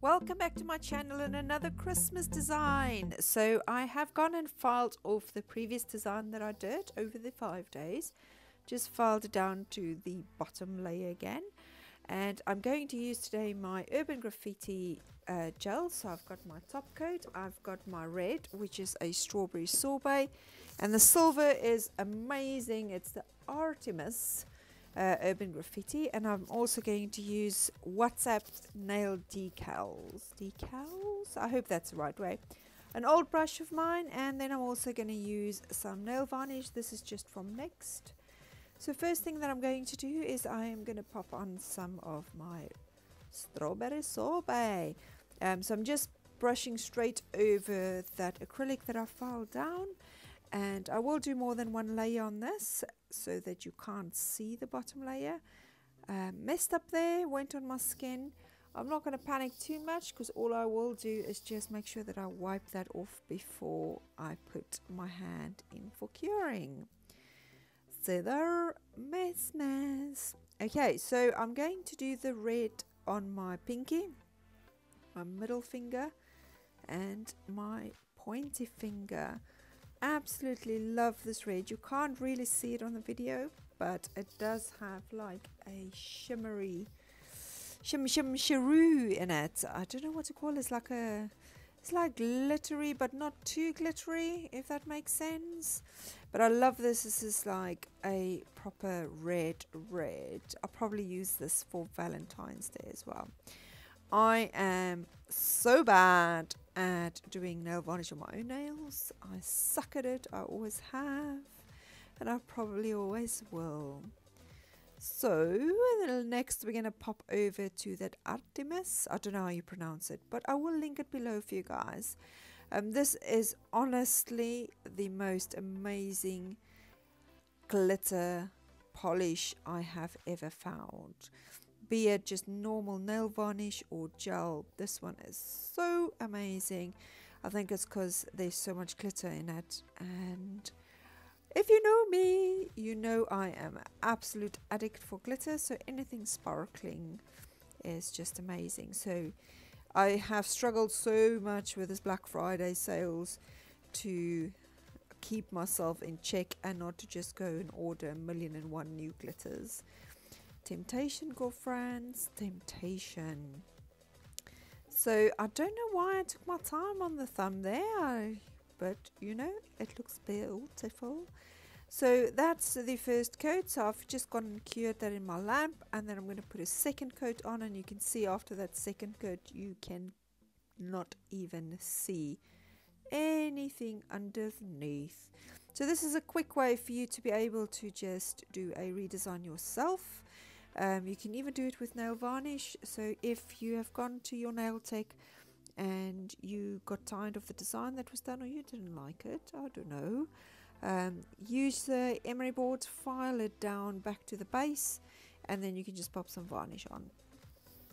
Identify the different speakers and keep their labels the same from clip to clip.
Speaker 1: Welcome back to my channel and another Christmas design. So I have gone and filed off the previous design that I did over the five days. Just filed down to the bottom layer again. And I'm going to use today my Urban Graffiti uh, gel. So I've got my top coat, I've got my red, which is a strawberry sorbet. And the silver is amazing. It's the Artemis uh, Urban Graffiti and I'm also going to use Whats Up nail decals. Decals? I hope that's the right way. An old brush of mine and then I'm also going to use some nail varnish. This is just from NYX. So first thing that I'm going to do is I am going to pop on some of my strawberry sorbet. Um, so I'm just brushing straight over that acrylic that I filed down and I will do more than one layer on this so that you can't see the bottom layer. Uh, messed up there went on my skin. I'm not going to panic too much because all I will do is just make sure that I wipe that off before I put my hand in for curing. So there mess mess. Okay so I'm going to do the red on my pinky my middle finger and my pointy finger absolutely love this red. You can't really see it on the video but it does have like a shimmery shim shim shiroo in it. I don't know what to call it. It's like a it's like glittery but not too glittery if that makes sense. But I love this. This is like a proper red red. I'll probably use this for Valentine's Day as well. I am so bad at doing nail varnish on my own nails. I suck at it, I always have, and I probably always will. So, next we're going to pop over to that Artemis. I don't know how you pronounce it, but I will link it below for you guys. Um, this is honestly the most amazing glitter polish I have ever found be it just normal nail varnish or gel. This one is so amazing. I think it's because there's so much glitter in it. And if you know me you know I am an absolute addict for glitter so anything sparkling is just amazing. So I have struggled so much with this Black Friday sales to keep myself in check and not to just go and order a million and one new glitters Temptation, girlfriends. Temptation. So I don't know why I took my time on the thumb there, but you know, it looks beautiful. So that's the first coat. So I've just gone and cured that in my lamp and then I'm going to put a second coat on and you can see after that second coat you can not even see anything underneath. So this is a quick way for you to be able to just do a redesign yourself. Um, you can even do it with nail varnish. So if you have gone to your nail tech and you got tired of the design that was done or you didn't like it, I don't know. Um, use the emery board, file it down back to the base and then you can just pop some varnish on.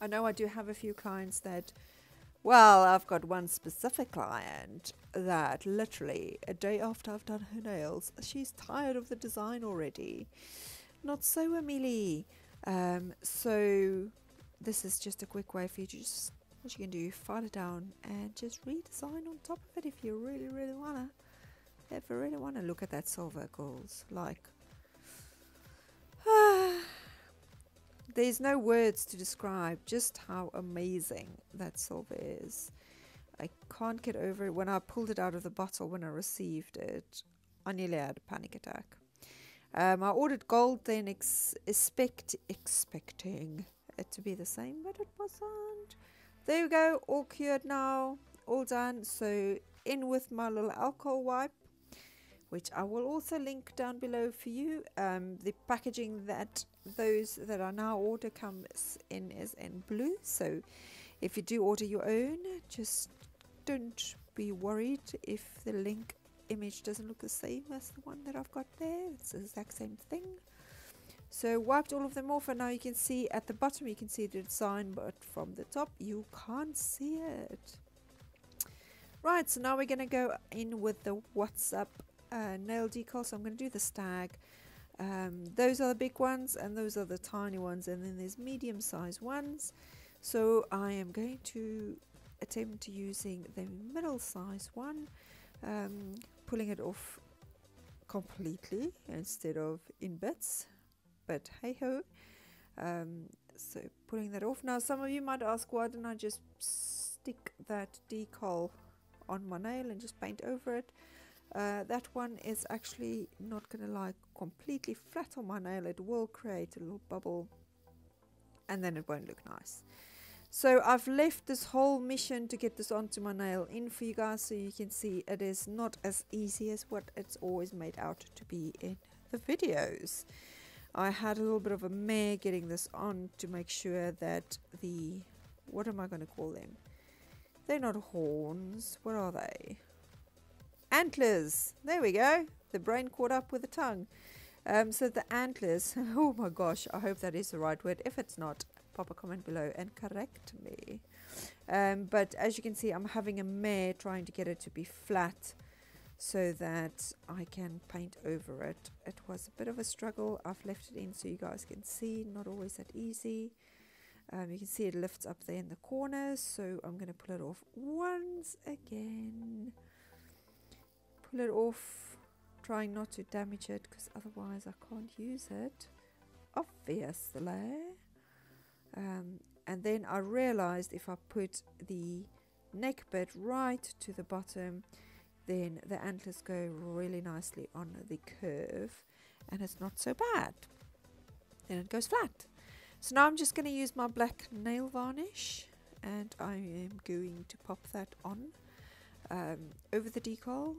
Speaker 1: I know I do have a few clients that well, I've got one specific client that literally a day after I've done her nails, she's tired of the design already. Not so, Amelie. Um, so this is just a quick way for you to just what you can do file it down and just redesign on top of it if you really really wanna. If you really wanna look at that silver goals like there's no words to describe just how amazing that silver is. I can't get over it. When I pulled it out of the bottle when I received it I nearly had a panic attack um, I ordered gold then ex expect expecting it to be the same, but it wasn't. There we go, all cured now, all done. So in with my little alcohol wipe, which I will also link down below for you. Um, the packaging that those that are now order comes in is in blue. So if you do order your own, just don't be worried if the link image doesn't look the same as the one that I've got there. It's the exact same thing. So wiped all of them off and now you can see at the bottom you can see the design but from the top you can't see it. Right, so now we're going to go in with the Whats Up uh, nail decal. So I'm going to do the stag. Um, those are the big ones and those are the tiny ones and then there's medium sized ones. So I am going to attempt using the middle size one, um, pulling it off completely instead of in bits. But hey ho. Um, so pulling that off. Now some of you might ask why didn't I just stick that decal on my nail and just paint over it. Uh, that one is actually not going to lie completely flat on my nail. It will create a little bubble and then it won't look nice. So I've left this whole mission to get this onto my nail in for you guys so you can see it is not as easy as what it's always made out to be in the videos. I had a little bit of a mare getting this on to make sure that the, what am I going to call them? They're not horns. What are they? Antlers. There we go. The brain caught up with the tongue. Um, so the antlers. Oh my gosh. I hope that is the right word. If it's not, pop a comment below and correct me. Um, but as you can see, I'm having a mare trying to get it to be flat so that I can paint over it. It was a bit of a struggle. I've left it in so you guys can see. Not always that easy. Um, you can see it lifts up there in the corners, so I'm going to pull it off once again. Pull it off, trying not to damage it because otherwise I can't use it, obviously. Um, and then I realized if I put the neck bit right to the bottom, then the antlers go really nicely on the curve and it's not so bad. Then it goes flat. So now I'm just going to use my black nail varnish and I am going to pop that on um, over the decal.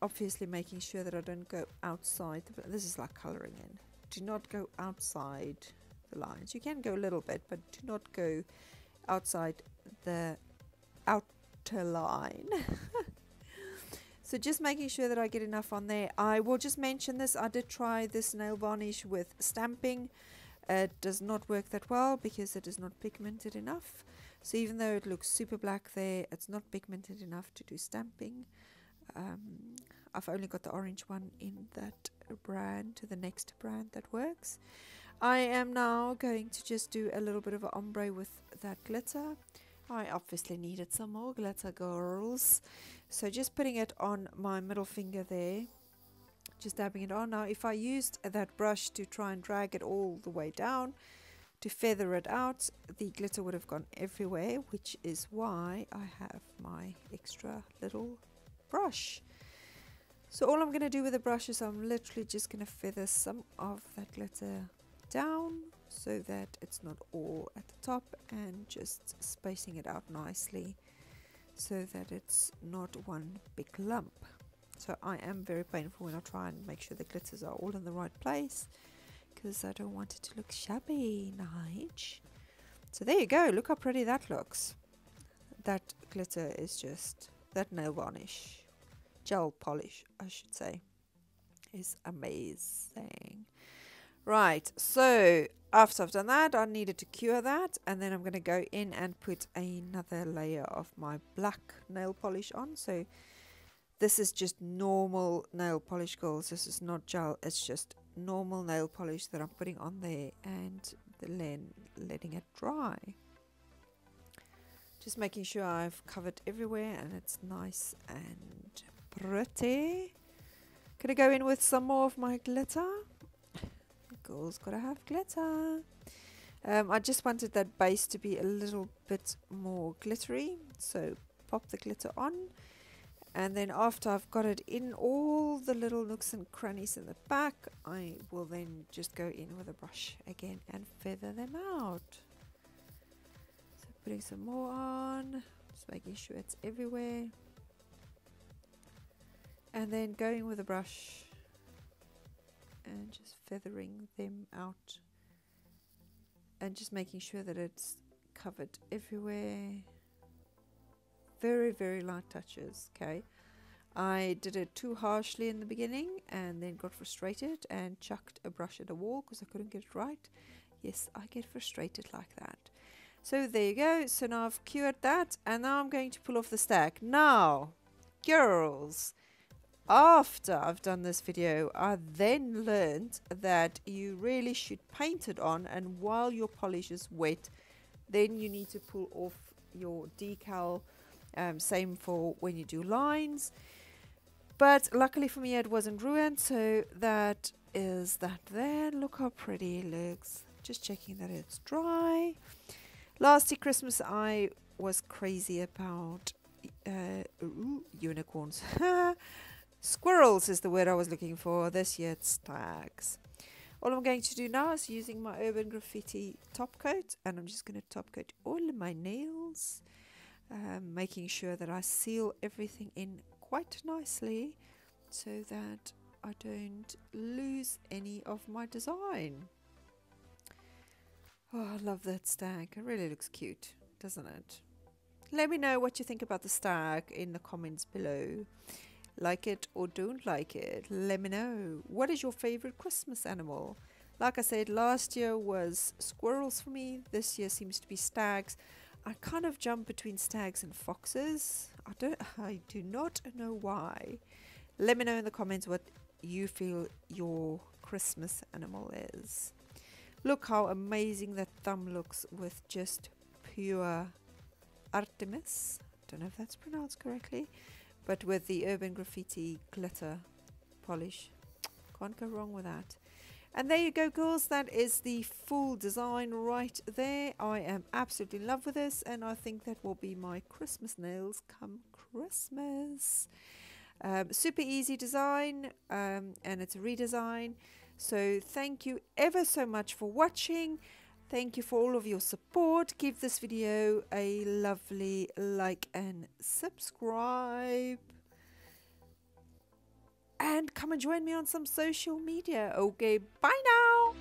Speaker 1: Obviously making sure that I don't go outside. This is like colouring in. Do not go outside the lines. You can go a little bit, but do not go outside the outer line. so just making sure that I get enough on there. I will just mention this. I did try this nail varnish with stamping. It does not work that well because it is not pigmented enough. So even though it looks super black there, it's not pigmented enough to do stamping. Um, I've only got the orange one in that brand to the next brand that works. I am now going to just do a little bit of ombre with that glitter. I obviously needed some more glitter girls. So just putting it on my middle finger there just dabbing it on. Now if I used that brush to try and drag it all the way down to feather it out, the glitter would have gone everywhere, which is why I have my extra little brush. So all I'm going to do with the brush is I'm literally just going to feather some of that glitter down so that it's not all at the top and just spacing it out nicely so that it's not one big lump. So I am very painful when I try and make sure the glitters are all in the right place because I don't want it to look shabby, Nige. So there you go. Look how pretty that looks. That glitter is just, that nail varnish, gel polish, I should say, is amazing. Right, so after I've done that, I needed to cure that, and then I'm going to go in and put another layer of my black nail polish on. So this is just normal nail polish girls. This is not gel. It's just normal nail polish that I'm putting on there and then letting it dry. Just making sure I've covered everywhere and it's nice and pretty. Gonna go in with some more of my glitter. Girls gotta have glitter. Um, I just wanted that base to be a little bit more glittery. So pop the glitter on and then after I've got it in all the little nooks and crannies in the back I will then just go in with a brush again and feather them out so putting some more on just making sure it's everywhere and then going with a brush and just feathering them out and just making sure that it's covered everywhere very, very light touches, okay? I did it too harshly in the beginning and then got frustrated and chucked a brush at a wall because I couldn't get it right. Yes, I get frustrated like that. So there you go. So now I've cured that and now I'm going to pull off the stack. Now, girls, after I've done this video, I then learned that you really should paint it on and while your polish is wet, then you need to pull off your decal um, same for when you do lines. But luckily for me it wasn't ruined so that is that there. Look how pretty it looks. Just checking that it's dry. Last year christmas i was crazy about uh, ooh, unicorns squirrels is the word i was looking for this year it's stags all I'm going to do now is using my Urban Graffiti top coat and I'm just going to top coat all of my nails um, making sure that I seal everything in quite nicely so that I don't lose any of my design. Oh, I love that stag. It really looks cute, doesn't it? Let me know what you think about the stag in the comments below. Like it or don't like it, let me know. What is your favorite Christmas animal? Like I said, last year was squirrels for me. This year seems to be stags. I kind of jump between stags and foxes. I don't I do not know why. Let me know in the comments what you feel your Christmas animal is. Look how amazing that thumb looks with just pure Artemis. Don't know if that's pronounced correctly but with the urban graffiti glitter polish. Can't go wrong with that. And there you go girls. That is the full design right there. I am absolutely in love with this and i think that will be my christmas nails come christmas. Um, super easy design um, and it's a redesign. So thank you ever so much for watching Thank you for all of your support. Give this video a lovely like and subscribe. And come and join me on some social media. Okay, bye now.